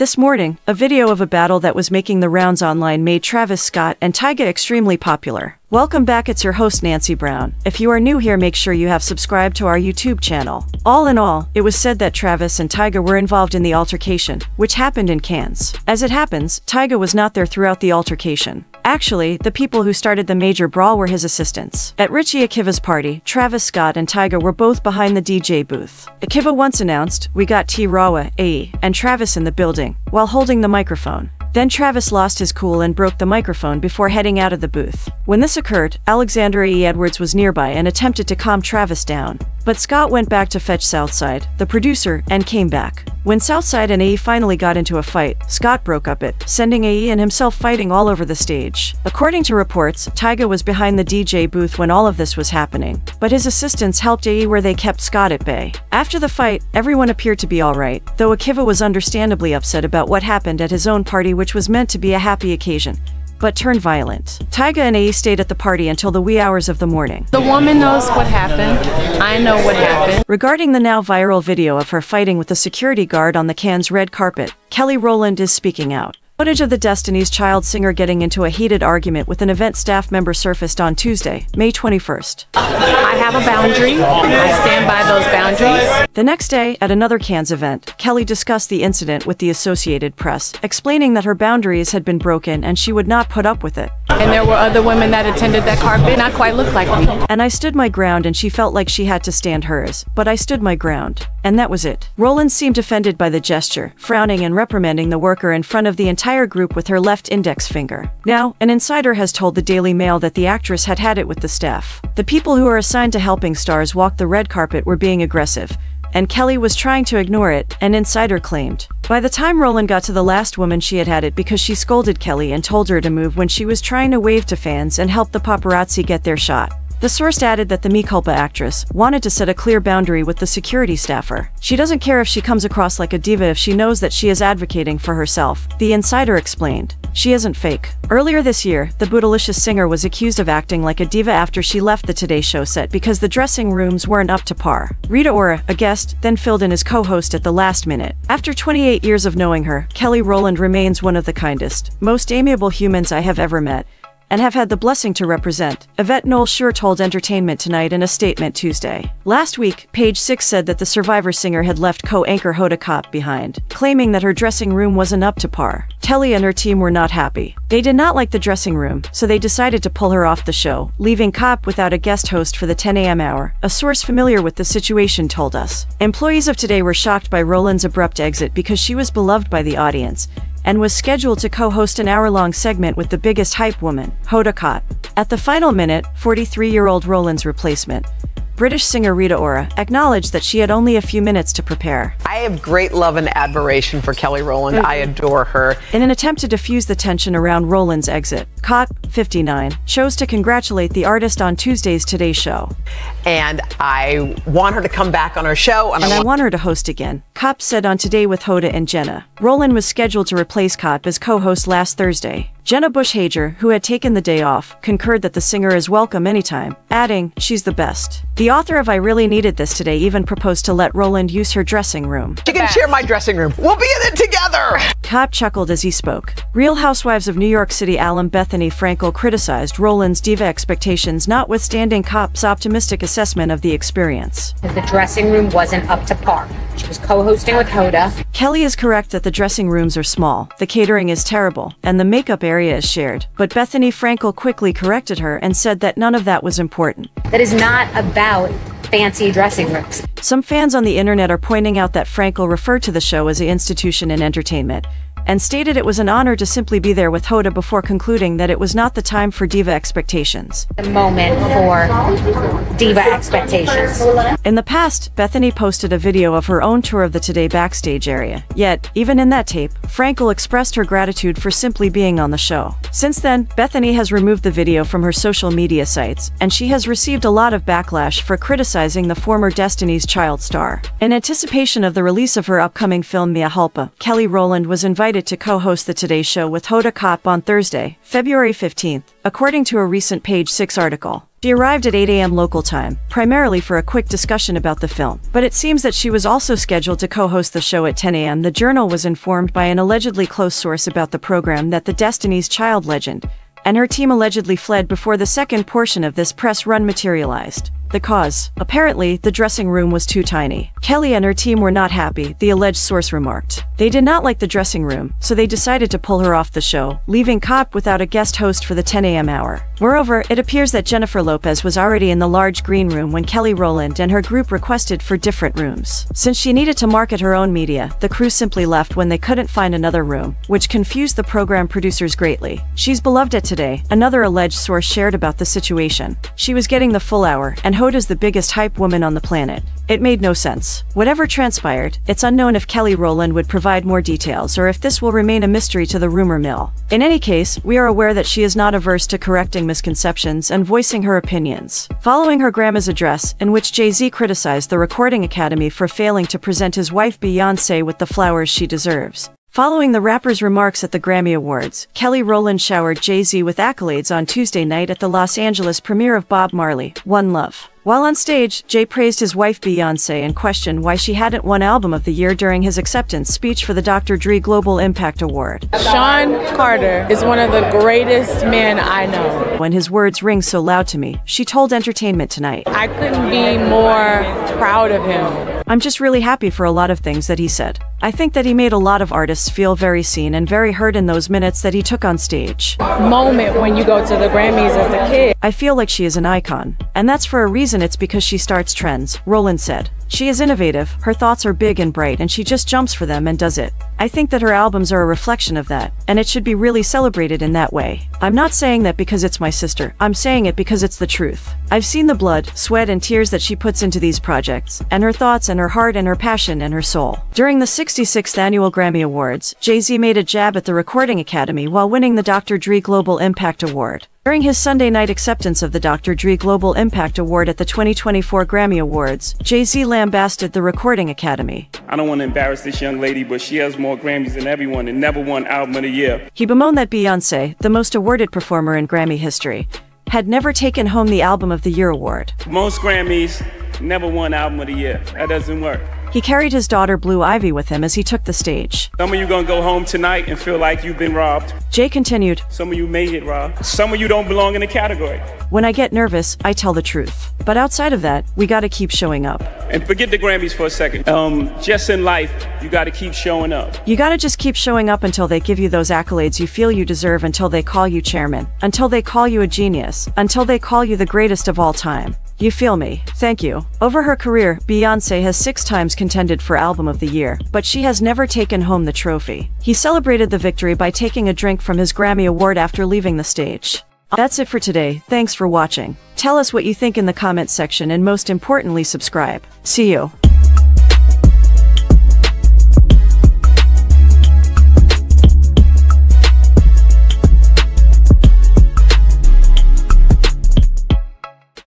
This morning, a video of a battle that was making the rounds online made Travis Scott and Tyga extremely popular. Welcome back, it's your host Nancy Brown. If you are new here, make sure you have subscribed to our YouTube channel. All in all, it was said that Travis and Tyga were involved in the altercation, which happened in Cannes. As it happens, Tyga was not there throughout the altercation. Actually, the people who started the major brawl were his assistants. At Richie Akiva's party, Travis Scott and Tyga were both behind the DJ booth. Akiva once announced, We got T-Raww, AE, and Travis in the building, while holding the microphone. Then Travis lost his cool and broke the microphone before heading out of the booth. When this occurred, Alexander E. Edwards was nearby and attempted to calm Travis down. But Scott went back to fetch Southside, the producer, and came back. When Southside and AE finally got into a fight, Scott broke up it, sending AE and himself fighting all over the stage. According to reports, Tyga was behind the DJ booth when all of this was happening, but his assistants helped AE where they kept Scott at bay. After the fight, everyone appeared to be alright, though Akiva was understandably upset about what happened at his own party which was meant to be a happy occasion but turned violent. Tyga and AE stayed at the party until the wee hours of the morning. The woman knows what happened. I know what happened. Regarding the now viral video of her fighting with the security guard on the Cannes red carpet, Kelly Rowland is speaking out. Footage of the Destiny's Child singer getting into a heated argument with an event staff member surfaced on Tuesday, May 21st. I have a boundary. I stand by those boundaries. The next day, at another Cannes event, Kelly discussed the incident with the Associated Press, explaining that her boundaries had been broken and she would not put up with it. And there were other women that attended that carpet, not quite look like me. And I stood my ground and she felt like she had to stand hers, but I stood my ground. And that was it. Rowland seemed offended by the gesture, frowning and reprimanding the worker in front of the entire group with her left index finger. Now, an insider has told the Daily Mail that the actress had had it with the staff. The people who are assigned to helping stars walk the red carpet were being aggressive, and Kelly was trying to ignore it, an insider claimed. By the time Rowland got to the last woman, she had had it because she scolded Kelly and told her to move when she was trying to wave to fans and help the paparazzi get their shot. The source added that the Mea Culpa actress wanted to set a clear boundary with the security staffer. She doesn't care if she comes across like a diva if she knows that she is advocating for herself, the insider explained. She isn't fake. Earlier this year, the Bootylicious singer was accused of acting like a diva after she left the Today Show set because the dressing rooms weren't up to par. Rita Ora, a guest, then filled in as co-host at the last minute. After 28 years of knowing her, Kelly Rowland remains one of the kindest, most amiable humans I have ever met and have had the blessing to represent. Yvette Noel-Schure told Entertainment Tonight in a statement Tuesday. Last week, Page Six said that the Survivor singer had left co-anchor Hoda Kotb behind, claiming that her dressing room wasn't up to par. Kelly and her team were not happy. They did not like the dressing room, so they decided to pull her off the show, leaving Kotb without a guest host for the 10 a.m. hour, a source familiar with the situation told us. Employees of Today were shocked by Rowland's abrupt exit because she was beloved by the audience, and was scheduled to co-host an hour-long segment with the biggest hype woman, Hoda Kotb. At the final minute, 43-year-old Rowland's replacement, British singer Rita Ora acknowledged that she had only a few minutes to prepare. I have great love and admiration for Kelly Rowland. Mm -hmm. I adore her. In an attempt to diffuse the tension around Rowland's exit, Kotb, 59, chose to congratulate the artist on Tuesday's Today Show. And I want her to come back on our show. And, and I, want, I want her to host again. Kotb said on Today with Hoda and Jenna. Rowland was scheduled to replace Kotb as co-host last Thursday. Jenna Bush Hager, who had taken the day off, concurred that the singer is welcome anytime, adding, she's the best. The author of I Really Needed This Today even proposed to let Rowland use her dressing room. She can share my dressing room. We'll be in it together! Kotb chuckled as he spoke. Real Housewives of New York City alum Bethenny Frankel criticized Rowland's diva expectations notwithstanding Kotb's optimistic assessment of the experience. The dressing room wasn't up to par. She was co-hosting with Hoda. Kelly is correct that the dressing rooms are small, the catering is terrible, and the makeup area is shared. But Bethenny Frankel quickly corrected her and said that none of that was important. That is not about fancy dressing rooms. Some fans on the internet are pointing out that Frankel referred to the show as an institution in entertainment, and stated it was an honor to simply be there with Hoda before concluding that it was not the time for diva expectations. The moment for diva expectations. In the past, Bethenny posted a video of her own tour of the Today backstage area. Yet, even in that tape, Frankel expressed her gratitude for simply being on the show. Since then, Bethenny has removed the video from her social media sites, and she has received a lot of backlash for criticizing the former Destiny's Child star. In anticipation of the release of her upcoming film Mea Culpa, Kelly Rowland was invited invited to co-host the Today Show with Hoda Kotb on Thursday, February 15th, according to a recent Page Six article. She arrived at 8 a.m. local time, primarily for a quick discussion about the film. But it seems that she was also scheduled to co-host the show at 10 a.m. The Journal was informed by an allegedly close source about the program that the Destiny's Child legend and her team allegedly fled before the second portion of this press run materialized. The cause? Apparently, the dressing room was too tiny. Kelly and her team were not happy, the alleged source remarked. They did not like the dressing room, so they decided to pull her off the show, leaving Kotb without a guest host for the 10 a.m. hour. Moreover, it appears that Jennifer Lopez was already in the large green room when Kelly Rowland and her group requested for different rooms. Since she needed to market her own media, the crew simply left when they couldn't find another room, which confused the program producers greatly. She's beloved at today, another alleged source shared about the situation. She was getting the full hour, and Hoda's the biggest hype woman on the planet. It made no sense. Whatever transpired, it's unknown if Kelly Rowland would provide more details or if this will remain a mystery to the rumor mill. In any case, we are aware that she is not averse to correcting misconceptions and voicing her opinions. Following her Grammys address, in which Jay-Z criticized the Recording Academy for failing to present his wife Beyonce with the flowers she deserves. Following the rapper's remarks at the Grammy Awards, Kelly Rowland showered Jay-Z with accolades on Tuesday night at the Los Angeles premiere of Bob Marley, One Love. While on stage, Jay praised his wife Beyonce and questioned why she hadn't won Album of the Year during his acceptance speech for the Dr. Dre Global Impact Award. Sean Carter is one of the greatest men I know. When his words ring so loud to me, she told Entertainment Tonight. I couldn't be more proud of him. I'm just really happy for a lot of things that he said. I think that he made a lot of artists feel very seen and very heard in those minutes that he took on stage. Moment when you go to the Grammys as a kid. I feel like she is an icon. And that's for a reason it's because she starts trends, Rowland said. She is innovative, her thoughts are big and bright, and she just jumps for them and does it. I think that her albums are a reflection of that, and it should be really celebrated in that way. I'm not saying that because it's my sister, I'm saying it because it's the truth. I've seen the blood, sweat, and tears that she puts into these projects, and her thoughts and her heart and her passion and her soul. During the 66th Annual Grammy Awards, Jay-Z made a jab at the Recording Academy while winning the Dr. Dre Global Impact Award. During his Sunday night acceptance of the Dr. Dre Global Impact Award at the 2024 Grammy Awards, Jay-Z lambasted the Recording Academy. I don't want to embarrass this young lady, but she has more Grammys than everyone and never won Album of the Year. He bemoaned that Beyonce, the most awarded performer in Grammy history, had never taken home the Album of the Year award. Most Grammys never won Album of the Year. That doesn't work. He carried his daughter Blue Ivy with him as he took the stage. Some of you gonna go home tonight and feel like you've been robbed. Jay continued, Some of you made it robbed. Some of you don't belong in the category. When I get nervous, I tell the truth. But outside of that, we gotta keep showing up. And forget the Grammys for a second. Um, just in life, you gotta keep showing up. You gotta just keep showing up until they give you those accolades you feel you deserve until they call you chairman, until they call you a genius, until they call you the greatest of all time. You feel me. Thank you. Over her career, Beyonce has six times contended for Album of the Year, but she has never taken home the trophy. He celebrated the victory by taking a drink from his Grammy Award after leaving the stage. That's it for today. Thanks for watching. Tell us what you think in the comments section and most importantly subscribe. See you.